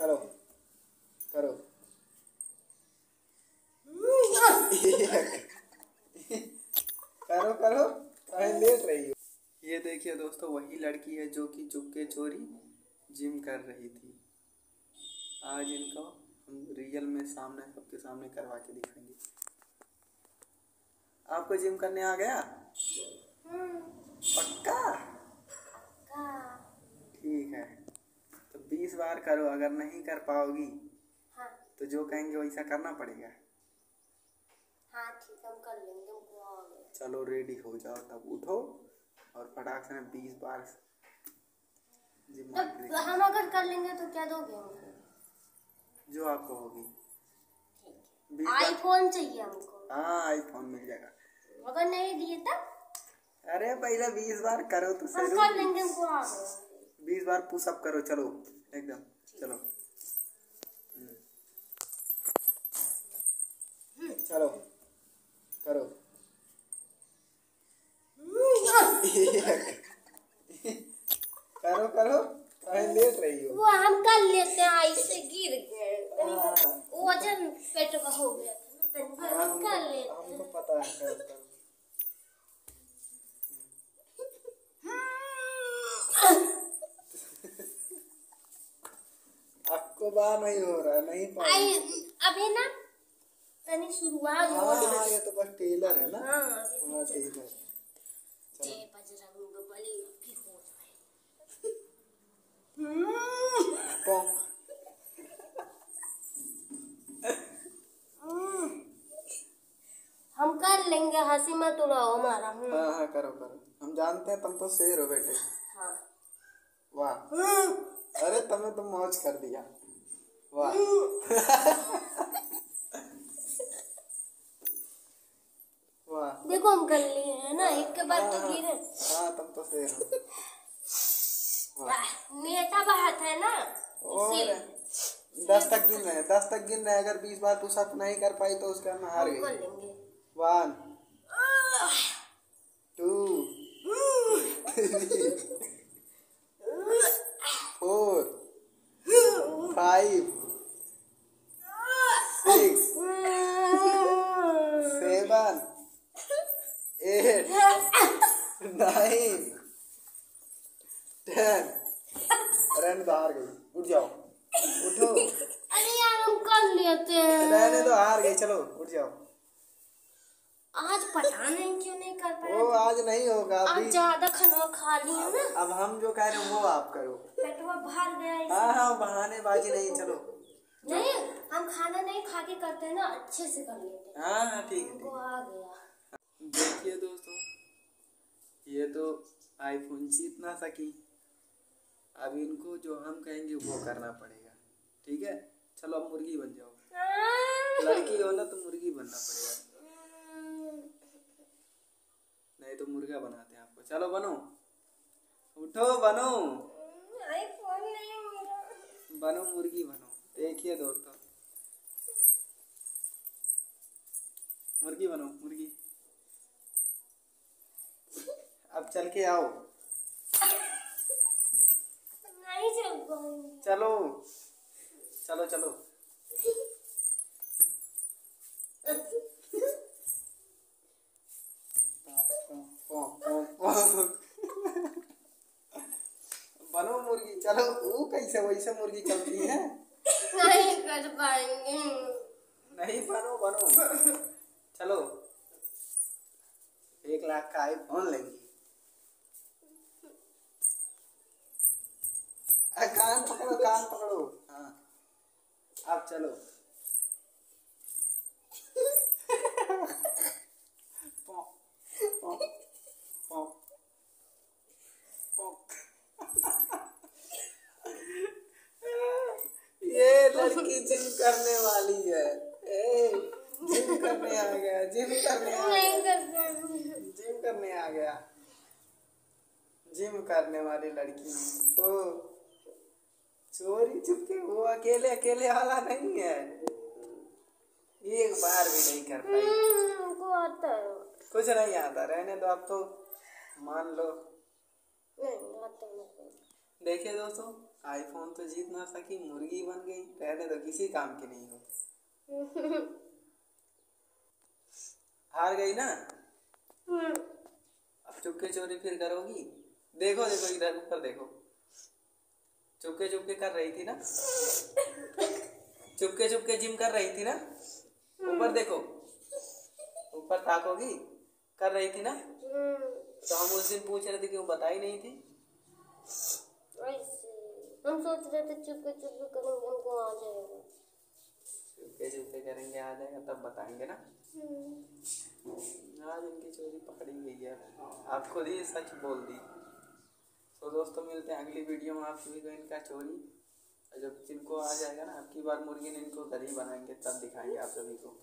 चलो करो। करो करो। लेट रही हो। ये देखिए दोस्तों, वही लड़की है जो कि चुपके चोरी जिम कर रही थी। आज इनको हम रियल में सामने, सबके सामने करवा के दिखाएँगे। आपको जिम करने आ गया पक्का ठीक है तो बीस बार करो अगर नहीं कर पाओगी हाँ। तो जो कहेंगे वैसा करना पड़ेगा। हाँ ठीक हम कर लेंगे चलो रेडी हो जाओ तब उठो और फटाक से बीस बार तो हम अगर कर लेंगे तो क्या दोगे हमको? जो आपको होगी। आईफोन चाहिए हमको। हाँ आईफोन मिल जाएगा। अगर नहीं दिए तब? अरे पहले बीस बार करो तो सही कर लेंगे हमको बीस बार पुशअप करो चलो। एकदम। चलो। हम्म। चलो। करो। करो करो। लेट रही हो? वो हम कर लेते हैं ऐसे गिर गए। हाँ, वज़न पेट का हो गया था हम कर लेते हैं। हमको पता है करो करो बार नहीं हो रहा है नहीं आई अभी ना तनी शुरुआत हो हाँ हाँ। ये तो बस टेलर है ना। हाँ हाँ ठीक है जय बजरंग बली की हो पॉक हम कर लेंगे हँसी मत उड़ाओ हमारा। हम्म, हाँ हाँ करो करो। हम जानते हैं तुम तो शेर हो बेटे। हाँ। वाह। अरे तुमने तो मौज कर दिया। वाह वाह देखो हम कर लिए है ना एक के बाद तो गिरे। हाँ तुम तो शेर हो नेता बात है ना और दस तक गिन रहे हैं दस तक गिन रहे हैं अगर बीस बार पुशअप नहीं कर पाई तो उसका हम हार गए वन नाइन टेन रन तो हार गई। उठ जाओ। उठो। अरे यार हम कर लेते हैं। रहने तो हार गई। चलो उठ जाओ। आज पता नहीं क्यों नहीं कर पाए वो आज नहीं होगा आज ज़्यादा खाना खा लिया ना। अब हम जो कह रहे हैं वो आप करो। पेटवा भर गया है। हाँ हाँ बहानेबाजी नहीं चलो। नहीं हम खाना नहीं खा के करते हैं ना अच्छे से कर लेते हैं। हाँ हाँ ठीक है हमको आ गया देखिए दोस्तों ये तो आईफोन जीत ना सकी। अब इनको जो हम कहेंगे वो करना पड़ेगा। ठीक है? चलो अब मुर्गी बन जाओ। लड़की हो ना तो मुर्गी बनना पड़ेगा। नहीं तो मुर्गा बनाते हैं आपको। चलो बनो। उठो बनो। आईफोन नहीं मेरा बनो मुर्गी बनो। देखिए दोस्तों। मुर्गी बनो मुर्गी। अब चल के आओ। नहीं चल चलो। चलो चलो। बनो मुर्गी चलो। वो कैसे वैसे मुर्गी चलती है? नहीं कर पाएँगे। नहीं बनो बनो। चलो। एक लाख का आईफोन लेंगी। कान पकड़ो कान पकड़ो। हाँ। अब चलो। ये लड़की जिम करने वाली है। ए, जिम करने आ गया जिम करने आ गया। जिम करने आ गया। जिम करने वाली लड़की। ओ। चोरी चुपके वो अकेले अकेले वाला नहीं है। एक बार भी नहीं कर पाई। हमको आता है। कुछ नहीं आता रहने दो अब तो मान लो। नहीं आता नहीं देखिए दोस्तों आईफोन तो जीत ना सकी मुर्गी बन गई। रहने तो किसी काम की नहीं हो। हार गई ना? अब चुपके चोरी फिर करोगी। देखो देखो इधर ऊपर देखो। चुपके चुपके कर रही थी ना? चुपके चुपके जिम कर रही थी ना? ऊपर देखो। ऊपर ताकोगी? कर रही थी ना? तो हम उस दिन पूछ रहे थे क्यों बताई नहीं थी? हम सोच रहे थे चुपके चुपके करेंगे हमको आ जाएगा। चुपके चुपके करेंगे आ जाएगा तब बताएँगे ना? आज इनकी चोरी पकड़ी गई है। आप खुद ही सच बोल दी। तो दोस्तों, मिलते हैं अगली वीडियो में आप सभी को इनका चोरी। जब जिनको आ जाएगा ना, आपकी बार मुर्गी ने इनको घर ही बनाएँगे, तब दिखाएँगे आप सभी को।